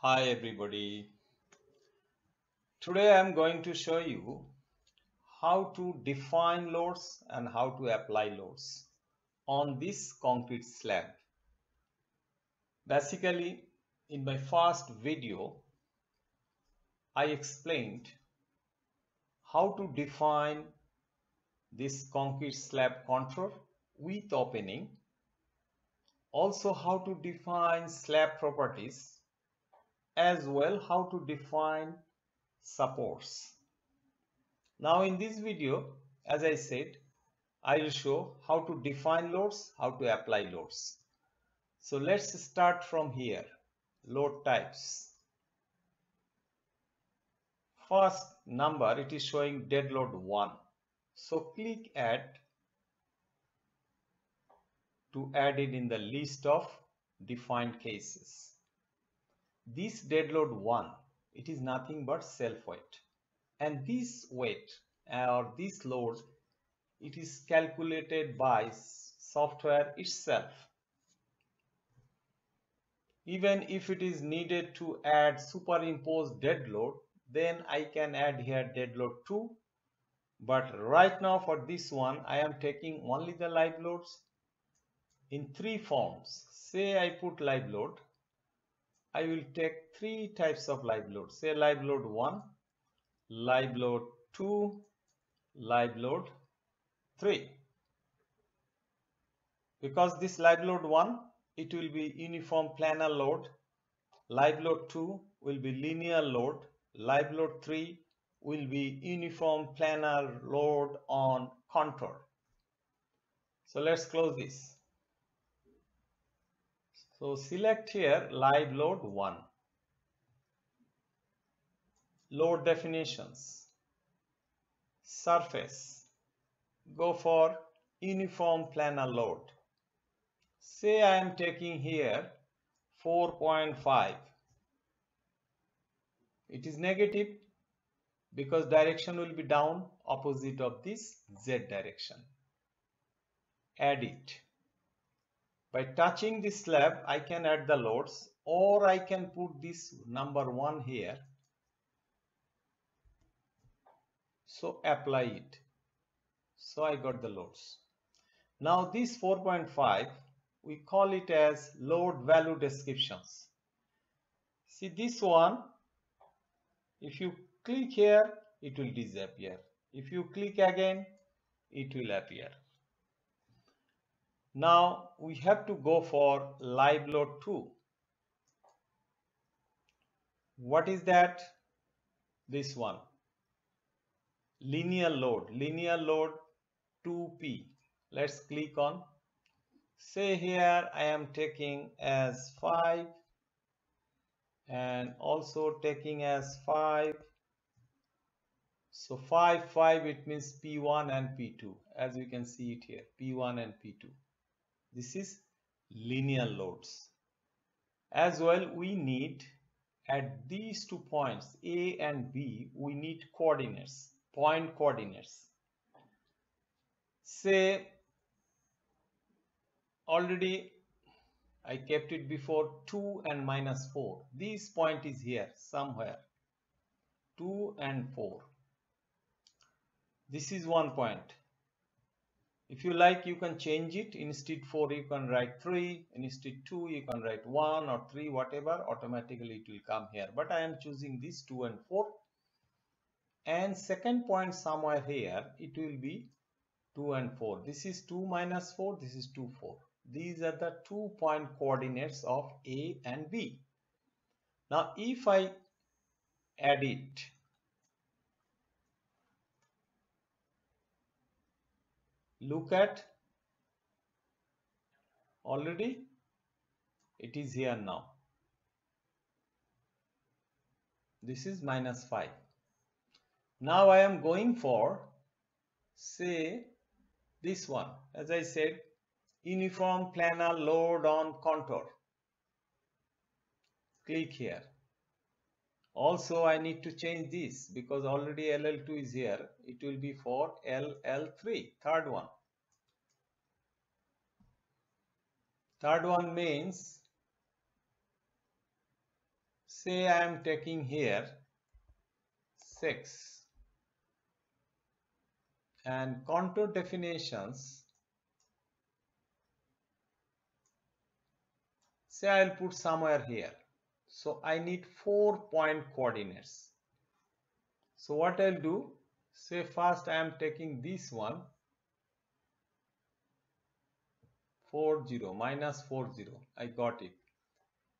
Hi everybody. Today I am going to show you how to define loads and how to apply loads on this concrete slab. Basically in my first video I explained how to define this concrete slab contour with opening also how to define slab properties as well how to define supports. Now in this video, as I said, I will show how to define loads, how to apply loads. So let's start from here, load types. First number, it is showing dead load 1. So click add to add it in the list of defined cases. This dead load 1, it is nothing but self weight. And this weight or this load, it is calculated by software itself. Even if it is needed to add superimpose dead load, then I can add here dead load 2. But right now for this one, I am taking only the live loads in three forms. Say I put live load I will take three types of live load. Say live load 1, live load 2, live load 3. Because this live load 1, it will be uniform planar load. Live load 2 will be linear load. Live load 3 will be uniform planar load on contour. So let's close this. So select here live load 1. Load definitions. Surface. Go for uniform planar load. Say I am taking here 4.5. It is negative because direction will be down opposite of this z direction. Add it. By touching this slab, I can add the loads or I can put this number 1 here. So apply it. So I got the loads. Now this 4.5, we call it as load value descriptions. See this one, if you click here, it will disappear. If you click again, it will appear. Now we have to go for live load 2. What is that? This one. Linear load. Linear load 2P. Let's click on. Say here I am taking as 5 and also taking as 5 so 5 5 it means p1 and p2 as you can see it here p1 and p2 this is linear loads. As well, we need at these two points A and B, we need coordinates, point coordinates. Say already I kept it before 2 and minus 4. This point is here somewhere. 2 and 4. This is one point. If you like, you can change it. Instead 4, you can write 3. Instead 2, you can write 1 or 3, whatever. Automatically it will come here. But I am choosing this 2 and 4. And second point somewhere here, it will be 2 and 4. This is 2 minus 4. This is 2, 4. These are the two point coordinates of A and B. Now, if I add it look at already it is here now. This is minus 5 now I am going for say this one. As I said uniform planar load on contour. Click here also I need to change this because already LL2 is here. It will be for LL3 third one. Third one means say I am taking here 6 and contour definitions say I'll put somewhere here so I need four point coordinates. So what I'll do say first I am taking this one 40 minus 40 I got it.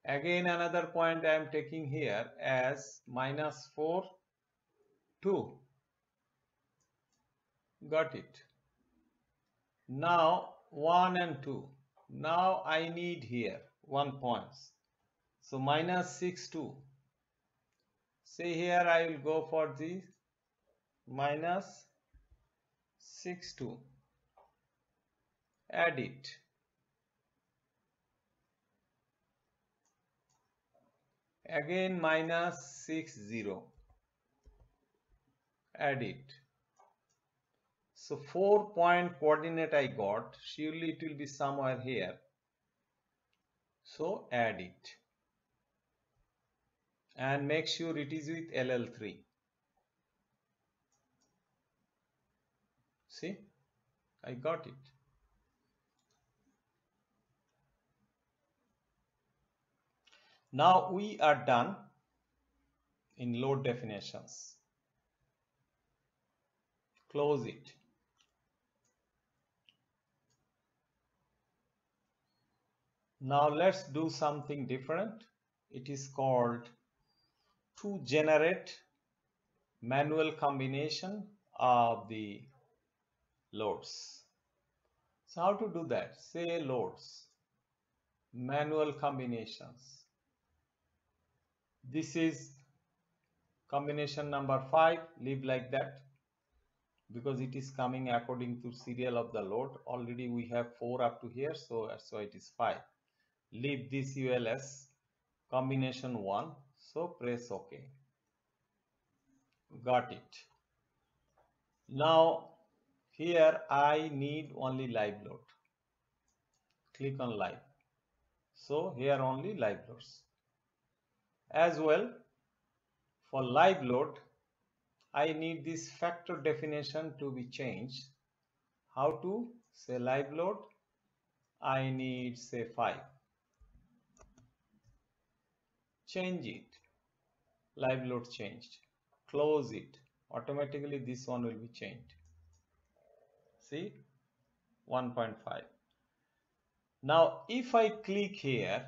Again another point I am taking here as minus 4 2 got it. Now 1 and 2 now I need here 1 points so minus 6 2 say here I will go for the minus 6 2 add it. Again minus 6 0 add it. So four point coordinate I got. Surely it will be somewhere here. So add it and make sure it is with LL3 see I got it Now we are done in load definitions. Close it. Now let's do something different. It is called to generate manual combination of the loads. So how to do that? Say loads, manual combinations this is combination number 5 leave like that because it is coming according to serial of the load already we have 4 up to here so so it is 5 leave this ULS combination 1 so press ok. Got it. Now here I need only live load. Click on live. So here only live loads. As well for live load I need this factor definition to be changed. How to? Say live load I need say 5 change it live load changed close it automatically this one will be changed see 1.5 now if I click here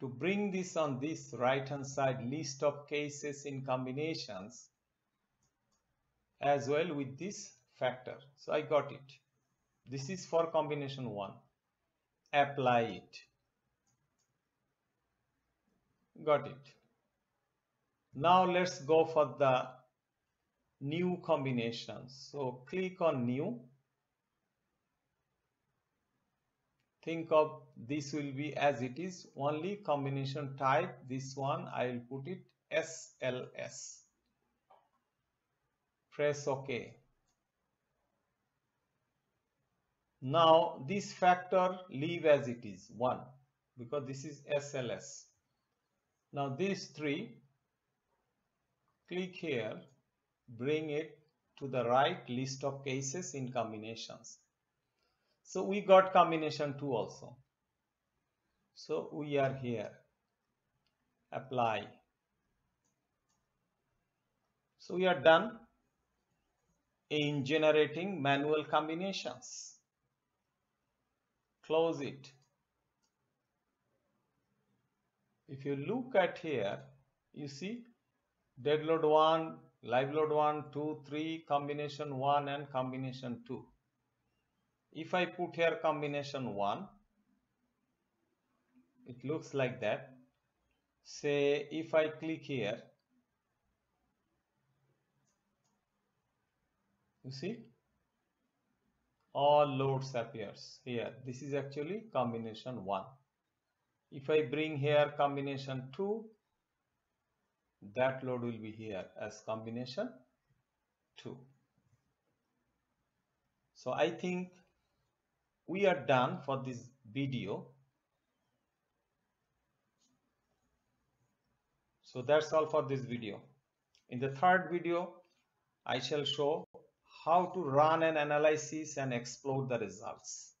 to bring this on this right hand side list of cases in combinations as well with this factor. So I got it. This is for combination 1. Apply it. Got it. Now let's go for the new combinations. So click on new. Think of this will be as it is. Only combination type this one I will put it SLS press OK. Now this factor leave as it is 1 because this is SLS now these three click here bring it to the right list of cases in combinations so we got combination 2 also. So we are here. Apply. So we are done in generating manual combinations. Close it. If you look at here, you see dead load 1, live load 1, 2, 3, combination 1 and combination 2 if I put here combination 1 it looks like that. Say if I click here you see all loads appears here. This is actually combination 1 if I bring here combination 2 that load will be here as combination 2 so I think we are done for this video So that's all for this video. In the third video, I shall show how to run an analysis and explore the results.